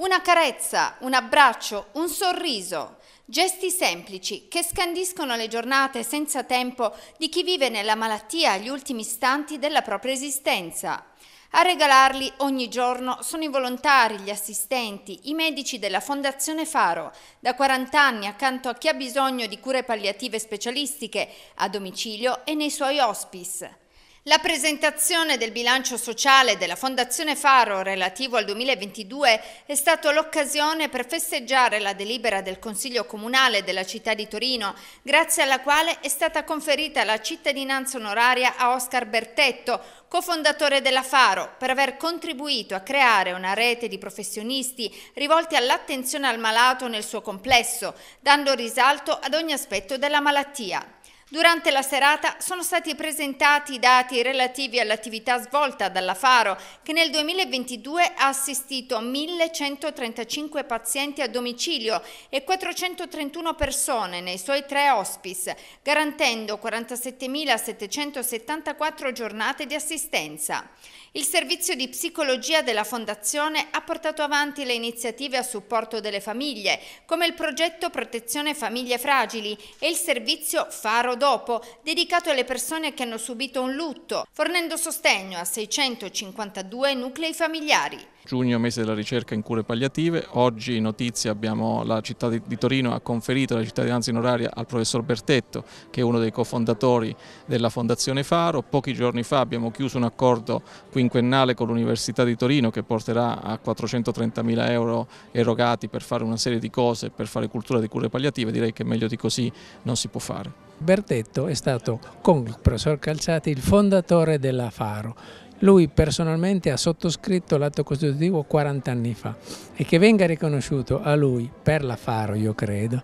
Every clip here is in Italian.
Una carezza, un abbraccio, un sorriso. Gesti semplici che scandiscono le giornate senza tempo di chi vive nella malattia agli ultimi istanti della propria esistenza. A regalarli ogni giorno sono i volontari, gli assistenti, i medici della Fondazione Faro, da 40 anni accanto a chi ha bisogno di cure palliative specialistiche, a domicilio e nei suoi hospice. La presentazione del bilancio sociale della Fondazione Faro relativo al 2022 è stata l'occasione per festeggiare la delibera del Consiglio Comunale della città di Torino, grazie alla quale è stata conferita la cittadinanza onoraria a Oscar Bertetto, cofondatore della Faro, per aver contribuito a creare una rete di professionisti rivolti all'attenzione al malato nel suo complesso, dando risalto ad ogni aspetto della malattia. Durante la serata sono stati presentati i dati relativi all'attività svolta dalla Faro, che nel 2022 ha assistito 1.135 pazienti a domicilio e 431 persone nei suoi tre hospice, garantendo 47.774 giornate di assistenza. Il servizio di psicologia della Fondazione ha portato avanti le iniziative a supporto delle famiglie, come il progetto Protezione Famiglie Fragili e il servizio Faro dopo, dedicato alle persone che hanno subito un lutto, fornendo sostegno a 652 nuclei familiari. Giugno mese della ricerca in cure palliative, oggi notizia abbiamo la città di Torino ha conferito la cittadinanza onoraria al professor Bertetto che è uno dei cofondatori della Fondazione Faro, pochi giorni fa abbiamo chiuso un accordo quinquennale con l'Università di Torino che porterà a 430 mila euro erogati per fare una serie di cose, per fare cultura di cure palliative, direi che meglio di così non si può fare. Bertetto è stato con il professor Calciati il fondatore della Faro. Lui personalmente ha sottoscritto l'atto costitutivo 40 anni fa e che venga riconosciuto a lui per la Faro, io credo,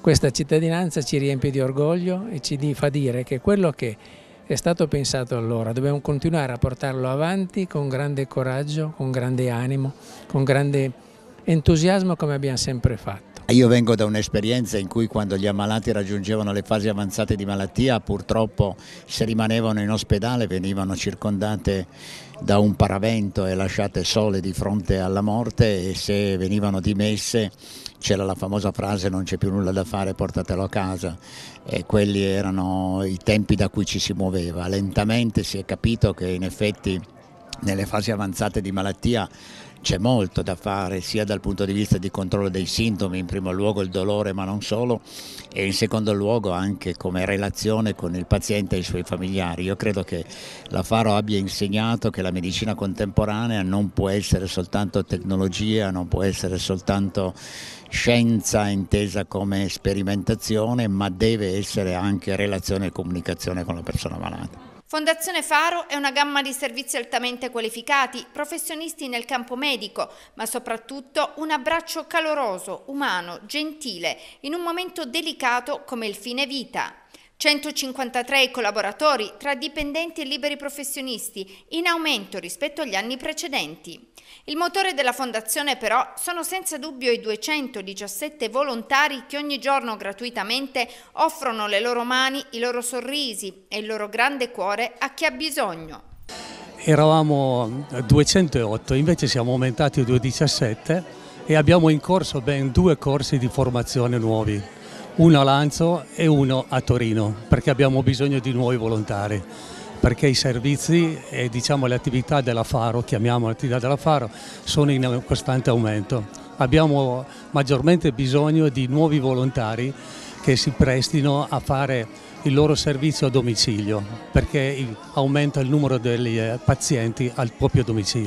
questa cittadinanza ci riempie di orgoglio e ci fa dire che quello che è stato pensato allora dobbiamo continuare a portarlo avanti con grande coraggio, con grande animo, con grande entusiasmo come abbiamo sempre fatto. Io vengo da un'esperienza in cui quando gli ammalati raggiungevano le fasi avanzate di malattia purtroppo se rimanevano in ospedale venivano circondate da un paravento e lasciate sole di fronte alla morte e se venivano dimesse c'era la famosa frase non c'è più nulla da fare portatelo a casa e quelli erano i tempi da cui ci si muoveva. Lentamente si è capito che in effetti nelle fasi avanzate di malattia c'è molto da fare sia dal punto di vista di controllo dei sintomi, in primo luogo il dolore ma non solo e in secondo luogo anche come relazione con il paziente e i suoi familiari. Io credo che la Faro abbia insegnato che la medicina contemporanea non può essere soltanto tecnologia, non può essere soltanto scienza intesa come sperimentazione ma deve essere anche relazione e comunicazione con la persona malata. Fondazione Faro è una gamma di servizi altamente qualificati, professionisti nel campo medico, ma soprattutto un abbraccio caloroso, umano, gentile, in un momento delicato come il fine vita. 153 collaboratori tra dipendenti e liberi professionisti, in aumento rispetto agli anni precedenti. Il motore della fondazione però sono senza dubbio i 217 volontari che ogni giorno gratuitamente offrono le loro mani, i loro sorrisi e il loro grande cuore a chi ha bisogno. Eravamo 208, invece siamo aumentati a 217 e abbiamo in corso ben due corsi di formazione nuovi uno a Lanzo e uno a Torino, perché abbiamo bisogno di nuovi volontari, perché i servizi e diciamo, le attività della Faro, chiamiamo l'attività della Faro, sono in costante aumento. Abbiamo maggiormente bisogno di nuovi volontari che si prestino a fare il loro servizio a domicilio, perché aumenta il numero eh, pazienti al proprio domicilio.